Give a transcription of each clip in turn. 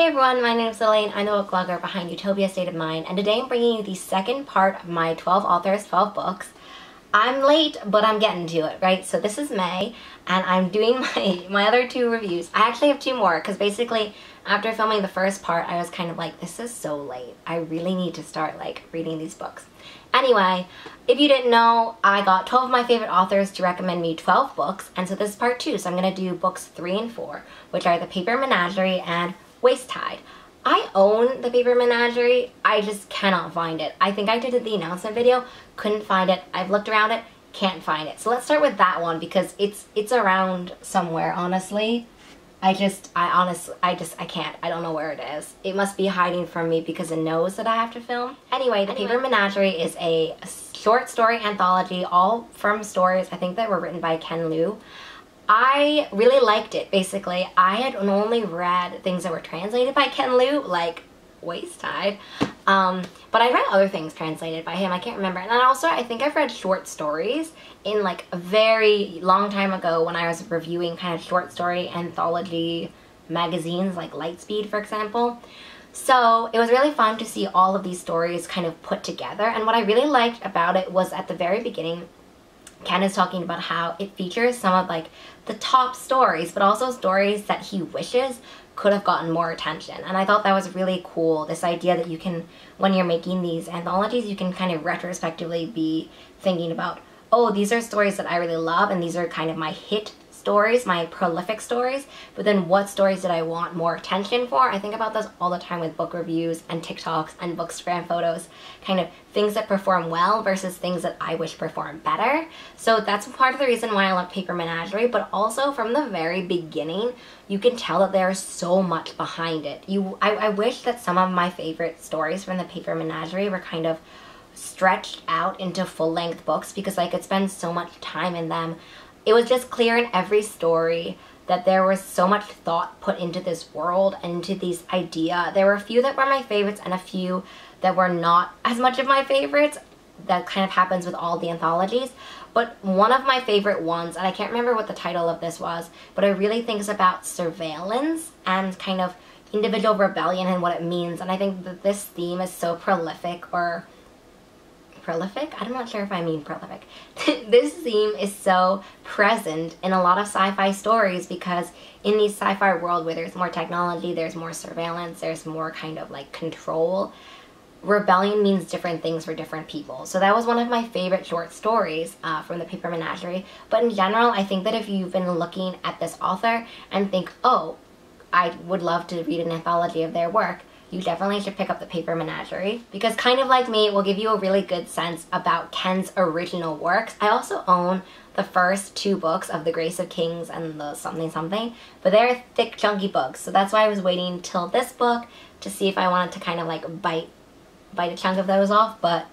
Hey everyone, my name is Elaine. I'm the book blogger behind Utopia State of Mind, and today I'm bringing you the second part of my 12 authors, 12 books. I'm late, but I'm getting to it, right? So this is May, and I'm doing my, my other two reviews. I actually have two more, because basically, after filming the first part, I was kind of like, this is so late. I really need to start, like, reading these books. Anyway, if you didn't know, I got 12 of my favorite authors to recommend me 12 books, and so this is part two, so I'm going to do books three and four, which are The Paper Menagerie and Waste Tide. I own the Paper Menagerie, I just cannot find it. I think I did the announcement video, couldn't find it. I've looked around it, can't find it. So let's start with that one because it's it's around somewhere, honestly. I just, I honestly, I just, I can't. I don't know where it is. It must be hiding from me because it knows that I have to film. Anyway, The anyway. Paper Menagerie is a short story anthology, all from stories I think that were written by Ken Liu. I really liked it, basically. I had only read things that were translated by Ken Liu, like Waste Tide. Um, but I read other things translated by him. I can't remember. And then also, I think I've read short stories in like a very long time ago when I was reviewing kind of short story anthology magazines like Lightspeed, for example. So it was really fun to see all of these stories kind of put together. And what I really liked about it was at the very beginning, Ken is talking about how it features some of like the top stories, but also stories that he wishes could have gotten more attention. And I thought that was really cool, this idea that you can, when you're making these anthologies, you can kind of retrospectively be thinking about, oh, these are stories that I really love and these are kind of my hit stories, my prolific stories, but then what stories did I want more attention for? I think about this all the time with book reviews and TikToks and bookstagram photos, kind of things that perform well versus things that I wish perform better. So that's part of the reason why I love Paper Menagerie, but also from the very beginning, you can tell that there's so much behind it. You, I, I wish that some of my favorite stories from the Paper Menagerie were kind of stretched out into full-length books because I could spend so much time in them it was just clear in every story that there was so much thought put into this world and into these idea. There were a few that were my favorites and a few that were not as much of my favorites. That kind of happens with all the anthologies. But one of my favorite ones, and I can't remember what the title of this was, but I really think it's about surveillance and kind of individual rebellion and what it means. And I think that this theme is so prolific or prolific. I'm not sure if I mean prolific. this theme is so present in a lot of sci-fi stories because in the sci-fi world where there's more technology, there's more surveillance, there's more kind of like control, rebellion means different things for different people. So that was one of my favorite short stories uh, from the Paper Menagerie. But in general, I think that if you've been looking at this author and think, oh, I would love to read an anthology of their work, you definitely should pick up the Paper Menagerie because kind of like me, it will give you a really good sense about Ken's original works. I also own the first two books of The Grace of Kings and the something something, but they're thick chunky books, so that's why I was waiting till this book to see if I wanted to kind of like bite bite a chunk of those off, but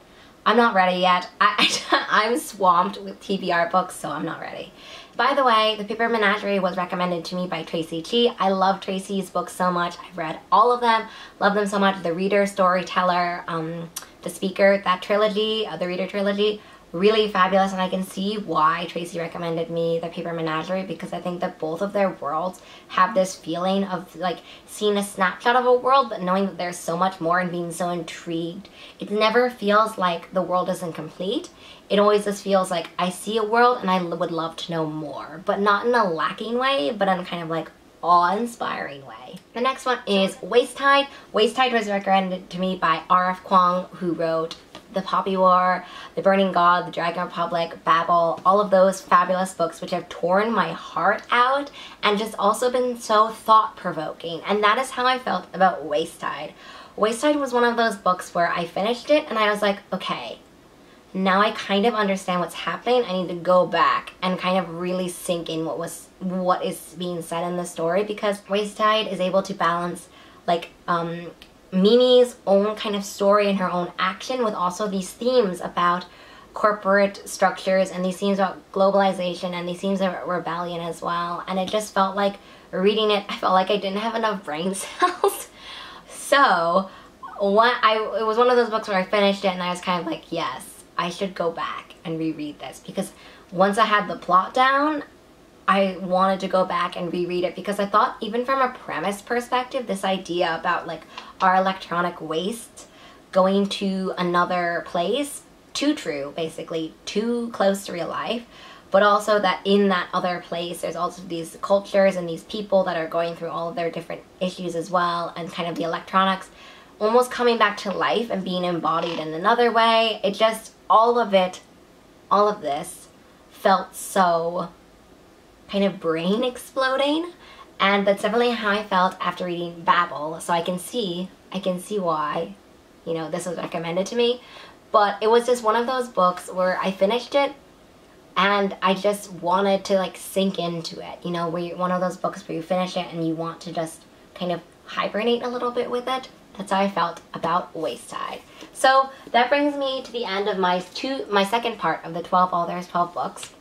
I'm not ready yet. I, I'm swamped with TBR books, so I'm not ready. By the way, The Paper Menagerie was recommended to me by Traci Chee. I love Traci's books so much. I've read all of them, love them so much. The Reader, Storyteller, um, The Speaker, that trilogy, uh, the Reader trilogy, really fabulous and I can see why Traci recommended me The Paper Menagerie because I think that both of their worlds have this feeling of like seeing a snapshot of a world but knowing that there's so much more and being so intrigued. It never feels like the world isn't complete. It always just feels like I see a world and I would love to know more but not in a lacking way but in kind of like awe-inspiring way. The next one is Waste Tide. Waste Tide was recommended to me by R.F. Kuang who wrote the Poppy War, The Burning God, The Dragon Republic, Babel, all of those fabulous books which have torn my heart out and just also been so thought-provoking. And that is how I felt about Waste Tide. Waste Tide was one of those books where I finished it and I was like, okay, now I kind of understand what's happening. I need to go back and kind of really sink in what was what is being said in the story because Waste Tide is able to balance like um, Mimi's own kind of story and her own action with also these themes about corporate structures and these themes about globalization and these themes about rebellion as well. And it just felt like reading it, I felt like I didn't have enough brain cells. so one, I, it was one of those books where I finished it and I was kind of like, yes, I should go back and reread this because once I had the plot down, I wanted to go back and reread it because I thought even from a premise perspective, this idea about like our electronic waste going to another place, too true, basically, too close to real life, but also that in that other place, there's also these cultures and these people that are going through all of their different issues as well, and kind of the electronics almost coming back to life and being embodied in another way. It just, all of it, all of this felt so kind of brain exploding. And that's definitely how I felt after reading Babel. So I can see, I can see why, you know, this was recommended to me. But it was just one of those books where I finished it and I just wanted to like sink into it. You know, where you, one of those books where you finish it and you want to just kind of hibernate a little bit with it. That's how I felt about Waste Tide. So that brings me to the end of my two, my second part of the 12 authors, 12 books.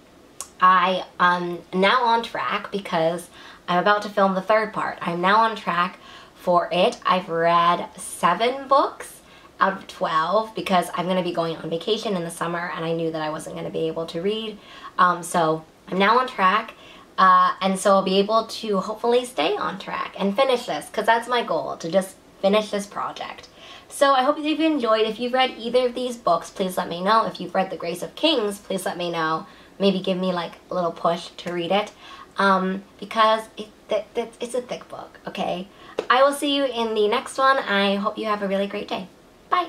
I am now on track because I'm about to film the third part. I'm now on track for it. I've read seven books out of 12 because I'm going to be going on vacation in the summer and I knew that I wasn't going to be able to read. Um, so I'm now on track. Uh, and so I'll be able to hopefully stay on track and finish this because that's my goal to just finish this project. So I hope you've enjoyed. If you've read either of these books, please let me know. If you've read The Grace of Kings, please let me know. Maybe give me like a little push to read it um, because it, it, it, it's a thick book, okay? I will see you in the next one. I hope you have a really great day. Bye.